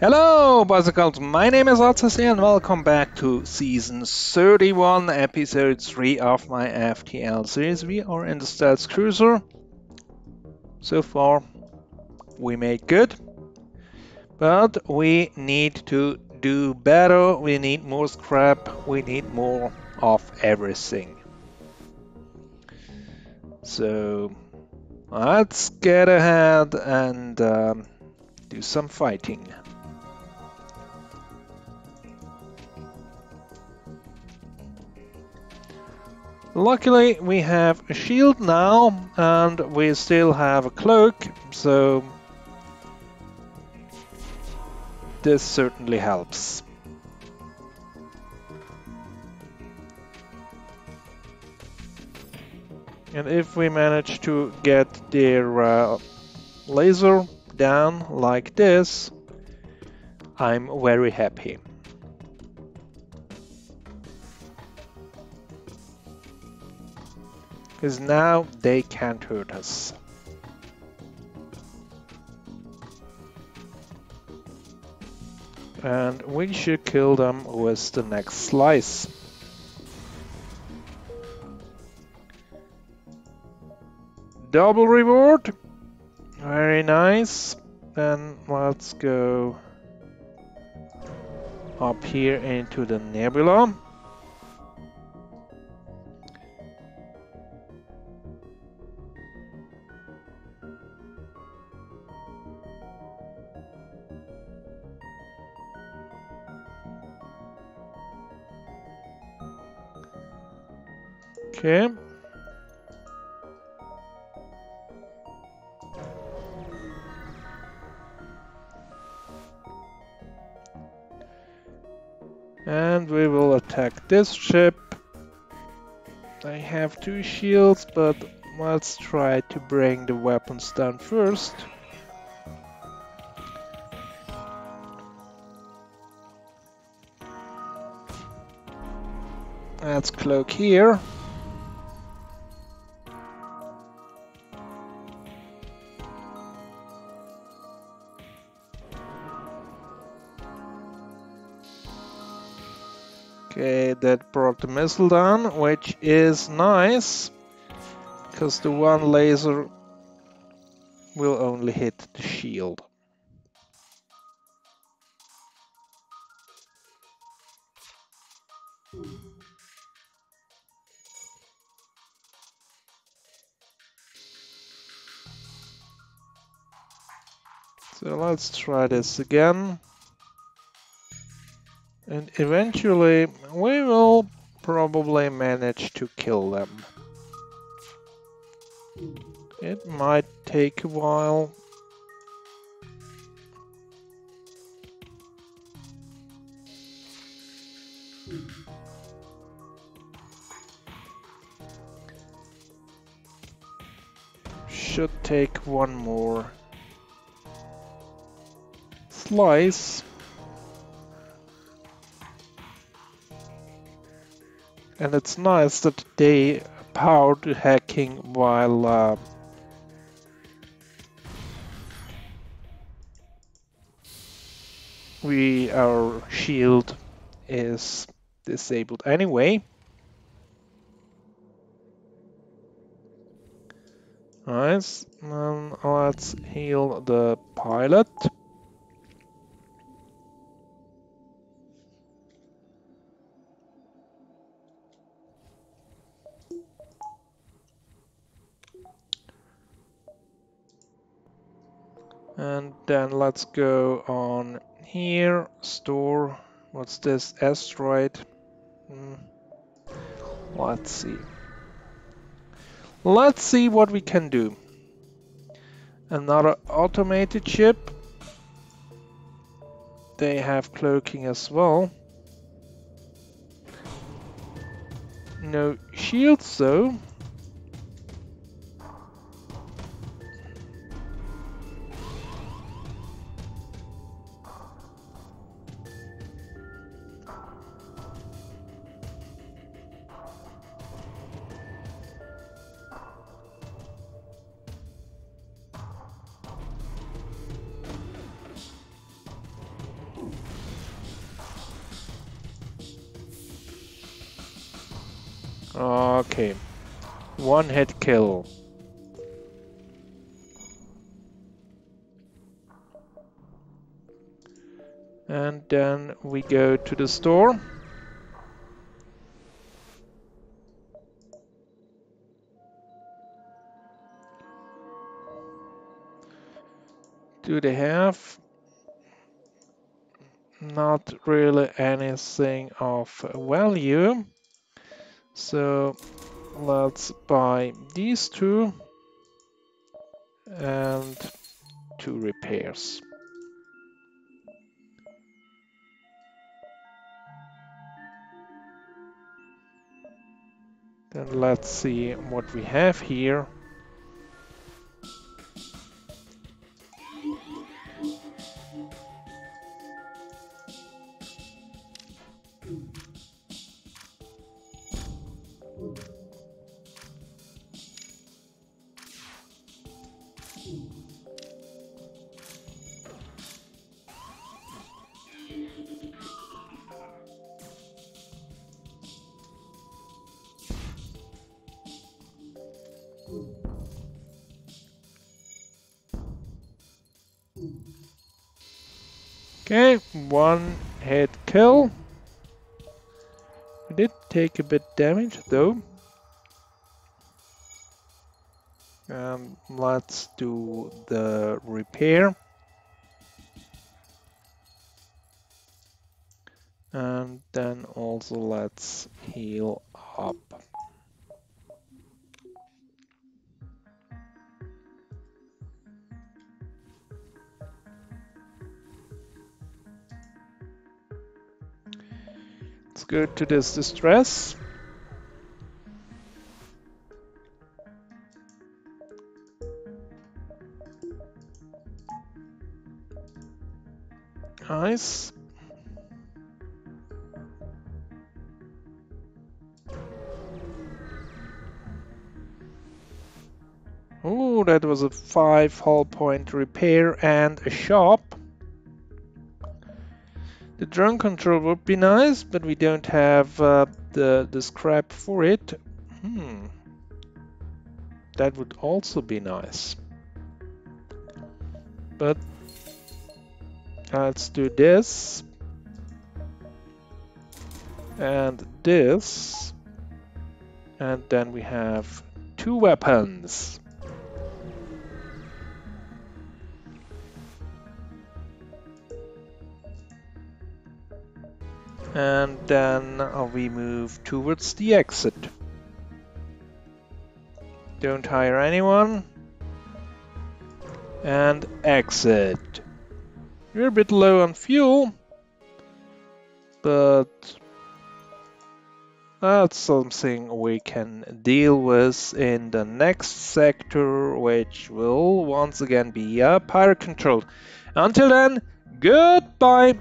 Hello, bicycles. My name is hotzst and welcome back to season 31, episode 3 of my FTL series. We are in the Stealth Cruiser. So far, we made good, but we need to do better. We need more scrap. We need more of everything. So, let's get ahead and um, do some fighting. Luckily we have a shield now and we still have a cloak, so this certainly helps. And if we manage to get their uh, laser down like this, I'm very happy. Because now they can't hurt us. And we should kill them with the next slice. Double reward. Very nice. Then let's go up here into the nebula. Okay. And we will attack this ship. I have two shields, but let's try to bring the weapons down first. Let's cloak here. Okay, that brought the missile down, which is nice, because the one laser will only hit the shield. So let's try this again. And eventually we will probably manage to kill them. It might take a while. Should take one more slice. And it's nice that they powered hacking while uh, we our shield is disabled anyway. Nice. Let's heal the pilot. And then let's go on here, store, what's this, asteroid? Hmm. Let's see. Let's see what we can do. Another automated ship. They have cloaking as well. No shields though. Okay. One hit kill. And then we go to the store. Do they have? Not really anything of value. So let's buy these two and two repairs. Then let's see what we have here. Okay, one hit kill. We did take a bit damage though. Um, let's do the repair. And then also let's heal up. Let's go to this distress. Nice. Oh, that was a five hull point repair and a shop. The drone control would be nice, but we don't have uh, the, the scrap for it. Hmm. That would also be nice. But let's do this. And this. And then we have two weapons. And then uh, we move towards the exit. Don't hire anyone. And exit. We're a bit low on fuel, but that's something we can deal with in the next sector, which will once again be uh, pirate controlled. Until then, goodbye!